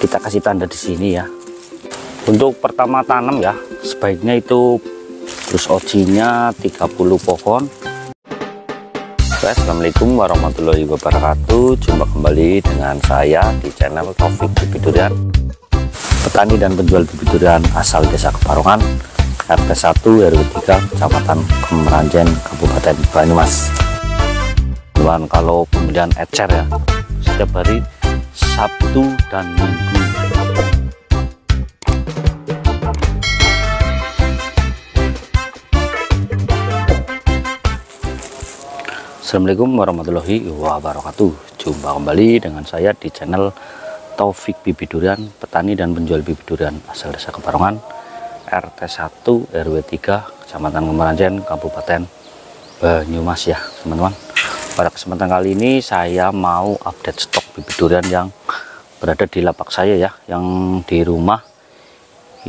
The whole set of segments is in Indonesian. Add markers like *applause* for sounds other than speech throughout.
kita kasih tanda di sini ya. Untuk pertama tanam ya sebaiknya itu terus ojinya 30 pohon. Assalamualaikum warahmatullahi wabarakatuh. Jumpa kembali dengan saya di channel Taufik Bibi Durian. Petani dan penjual bibi durian asal desa Keparongan RT 1 RW 3 Kecamatan Kemeranjen Kabupaten Banyumas. Dan kalau pemilihan ecer ya setiap hari Sabtu dan Minggu. Assalamualaikum warahmatullahi wabarakatuh. Jumpa kembali dengan saya di channel Taufik Bibi Durian Petani dan penjual bibi durian asal desa Keparongan RT 1 RW 3 Kecamatan Kemeranjen Kabupaten Banyumas ya teman-teman. Pada kesempatan kali ini saya mau update stok bibi durian yang berada di lapak saya ya Yang di rumah.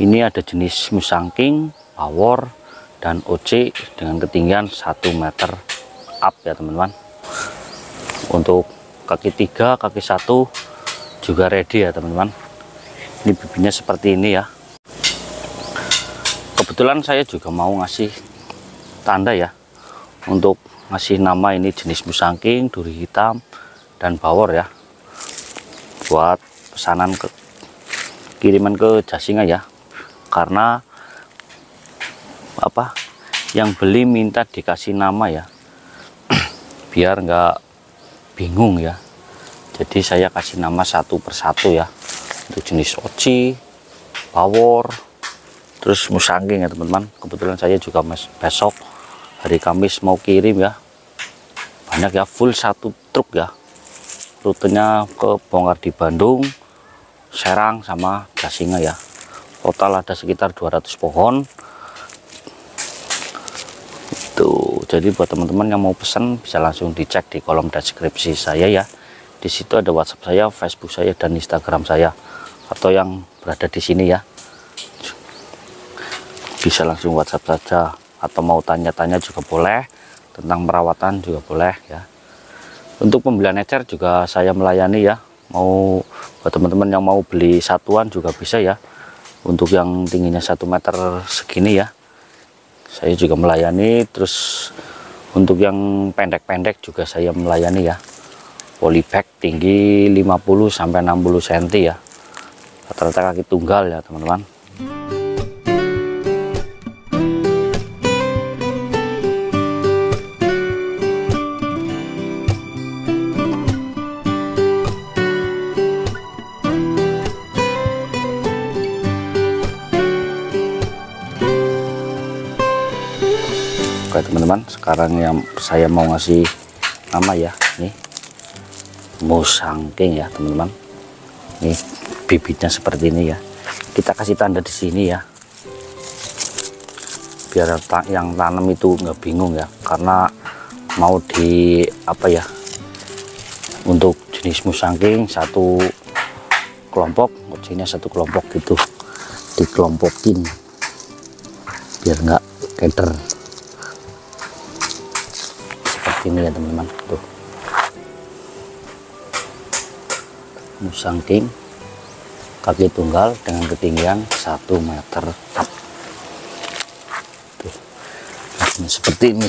Ini ada jenis Musangking, Pawor, dan OC dengan ketinggian 1 meter up ya teman-teman. Untuk kaki tiga kaki satu juga ready ya teman-teman. Ini bibitnya seperti ini ya. Kebetulan saya juga mau ngasih tanda ya untuk ngasih nama ini jenis musangking duri hitam dan bawor ya buat pesanan ke kiriman ke Jasinga ya. Karena apa yang beli minta dikasih nama ya. *clears throat* Biar nggak bingung ya. Jadi saya kasih nama satu persatu ya. Untuk jenis oci power terus musangking ya teman-teman. Kebetulan saya juga besok hari Kamis mau kirim ya. Banyak ya full satu truk ya rutenya ke bongkar di Bandung Serang sama Jasinga ya. Total ada sekitar 200 pohon. Jadi buat teman-teman yang mau pesan bisa langsung dicek di kolom deskripsi saya ya. Di situ ada WhatsApp saya Facebook saya dan Instagram saya. Atau yang berada di sini ya. Bisa langsung WhatsApp saja. Atau mau tanya-tanya juga boleh. Tentang perawatan juga boleh ya untuk pembelian ecer juga saya melayani ya. Mau buat teman-teman yang mau beli satuan juga bisa ya. Untuk yang tingginya satu meter segini ya. Saya juga melayani. Terus untuk yang pendek-pendek juga saya melayani ya. Polybag tinggi 50 sampai 60 cm ya. Rata-rata kaki tunggal ya teman-teman Oke teman-teman sekarang yang saya mau ngasih nama ya nih musangking ya teman-teman. Ini bibitnya seperti ini ya. Kita kasih tanda di sini ya. Biar yang tanam itu nggak bingung ya karena mau di apa ya untuk jenis musangking satu kelompok ujungnya satu kelompok gitu dikelompokin biar nggak keder ini ya teman-teman. Tuh. Musang king kaki tunggal dengan ketinggian 1 meter. Tuh. Nah, seperti ini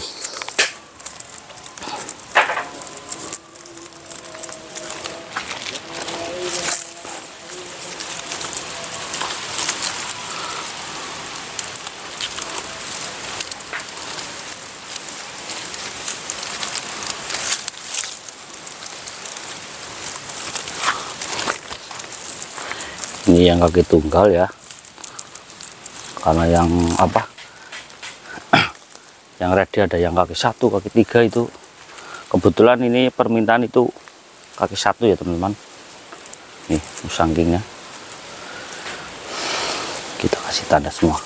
ini yang kaki tunggal ya. Karena yang apa? *clears throat* Yang ready ada yang kaki satu kaki tiga itu. Kebetulan ini permintaan itu kaki satu ya teman-teman. Nih musangkingnya kita kasih tanda semua.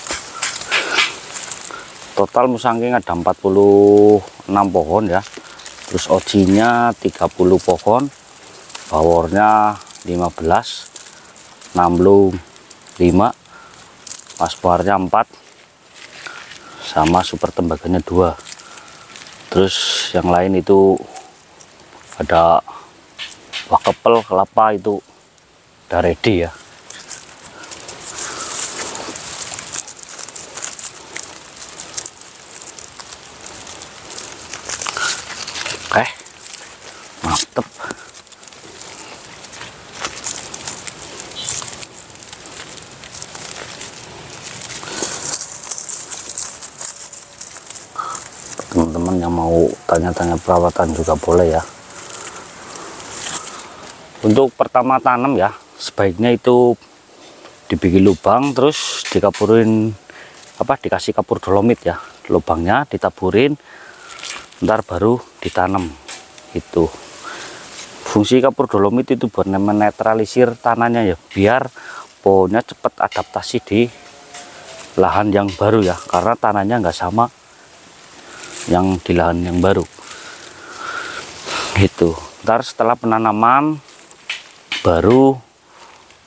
Total musangking ada 46 pohon ya. Terus ojinya 30 pohon. Bawornya 15 namblung 5 pasparnya 4 sama super tembaganya 2 terus yang lain itu ada wakepel kelapa itu udah ready ya. Oke mantep teman-teman yang mau tanya-tanya perawatan juga boleh ya. Untuk pertama tanam ya sebaiknya itu dibikin lubang terus dikapurin apa dikasih kapur dolomit ya. Lubangnya ditaburin ntar baru ditanam itu fungsi kapur dolomit itu buat menetralisir tanahnya ya biar pohonnya cepat adaptasi di lahan yang baru ya karena tanahnya nggak sama yang di lahan yang baru. Gitu. Ntar setelah penanaman baru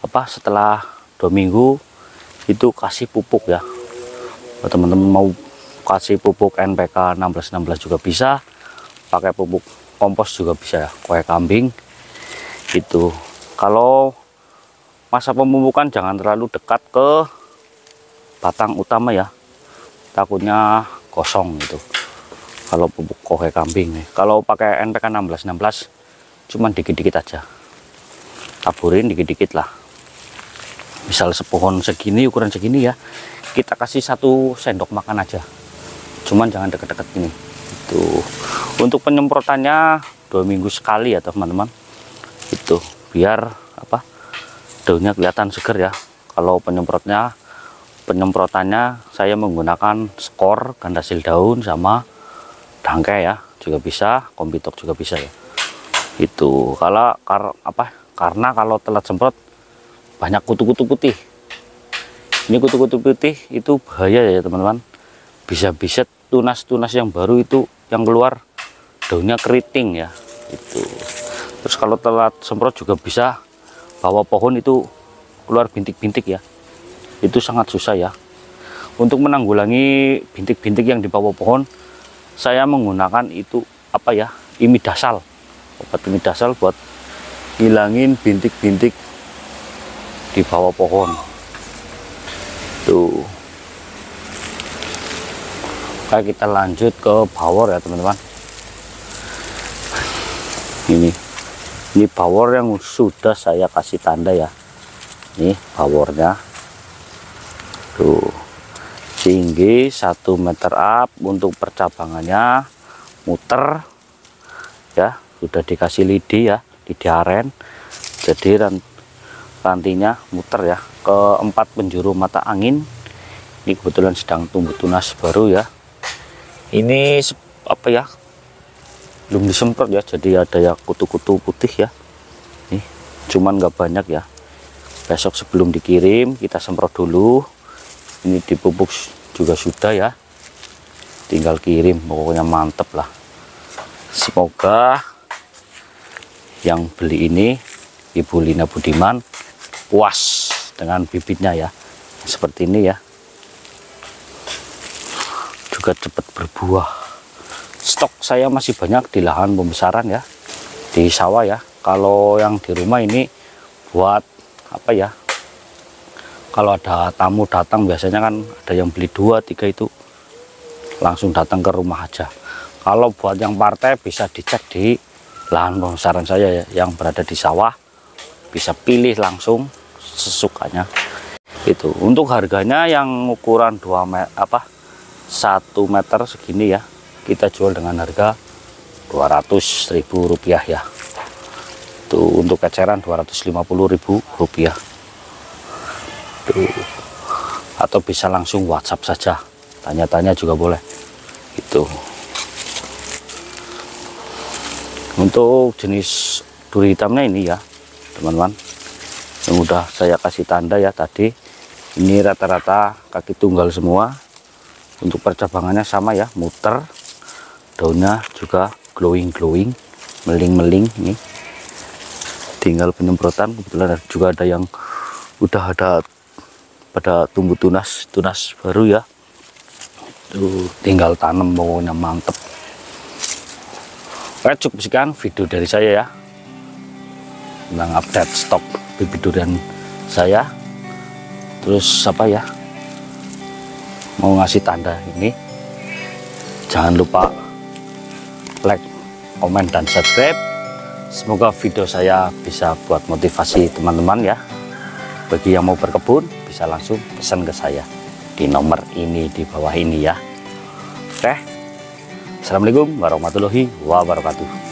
apa setelah dua minggu itu kasih pupuk ya. Teman-teman mau kasih pupuk NPK 1616 juga bisa pakai pupuk kompos juga bisa ya kue kambing itu kalau masa pemupukan jangan terlalu dekat ke batang utama ya. Takutnya kosong gitu kalau pupuk kohe kambing nih kalau pakai NPK 1616 cuman dikit-dikit aja. Taburin dikit-dikit lah. Misal sepohon segini ukuran segini ya kita kasih satu sendok makan aja. Cuman jangan deket-deket ini. Itu. Untuk penyemprotannya dua minggu sekali ya teman-teman. Itu. Biar apa daunnya kelihatan seger ya. Kalau penyemprotnya penyemprotannya saya menggunakan skor gandasil daun sama dangkai ya juga bisa. Kompitok juga bisa ya. Itu kalau kar, apa? Karena kalau telat semprot banyak kutu-kutu putih. Ini kutu-kutu putih itu bahaya ya teman-teman. Bisa-bisa tunas-tunas yang baru itu yang keluar daunnya keriting ya. Itu terus kalau telat semprot juga bisa bawa pohon itu keluar bintik-bintik ya. Itu sangat susah ya. Untuk menanggulangi bintik-bintik yang di bawah pohon saya menggunakan itu apa ya imidasal obat imidasal buat ngilangin bintik-bintik di bawah pohon. Tuh. Oke kita lanjut ke power ya teman-teman. Ini. Ini power yang sudah saya kasih tanda ya. Ini powernya tuh tinggi 1 meter up untuk percabangannya. Muter ya sudah dikasih lidi ya lidi aren. Jadi rantinya muter ya. Ke empat penjuru mata angin ini kebetulan sedang tumbuh tunas baru ya. Ini apa ya belum disemprot ya jadi ada ya kutu-kutu putih ya. Nih cuman nggak banyak ya. Besok sebelum dikirim kita semprot dulu ini dipupuk juga sudah ya. Tinggal kirim pokoknya mantep lah. Semoga yang beli ini Ibu Lina Budiman puas dengan bibitnya ya. Seperti ini ya. Juga cepat berbuah. Stok saya masih banyak di lahan pembesaran ya. Di sawah ya. Kalau yang di rumah ini buat apa ya kalau ada tamu datang biasanya kan ada yang beli dua tiga itu langsung datang ke rumah aja. Kalau buat yang partai bisa dicek di lahan pemasaran saya ya yang berada di sawah. Bisa pilih langsung sesukanya. Itu. Untuk harganya yang ukuran 2 meter apa 1 meter segini ya kita jual dengan harga 200.000 rupiah ya. Itu untuk eceran 250.000 rupiah itu atau bisa langsung WhatsApp saja. Tanya-tanya juga boleh. Itu untuk jenis duri hitamnya ini ya teman-teman. Yang udah saya kasih tanda ya tadi. Ini rata-rata kaki tunggal semua. Untuk percabangannya sama ya muter. Daunnya juga glowing-glowing meling-meling ini. Tinggal penyemprotan kebetulan juga ada yang udah ada pada tumbuh tunas tunas baru ya. Itu tinggal tanam pokoknya mantep. Oke cukup sekian video dari saya ya. Tentang update stok bibit durian saya. Terus apa ya? Mau ngasih tanda ini. Jangan lupa like komen dan subscribe. Semoga video saya bisa buat motivasi teman-teman ya. Bagi yang mau berkebun bisa langsung pesan ke saya di nomor ini di bawah ini ya. Oke Assalamualaikum warahmatullahi wabarakatuh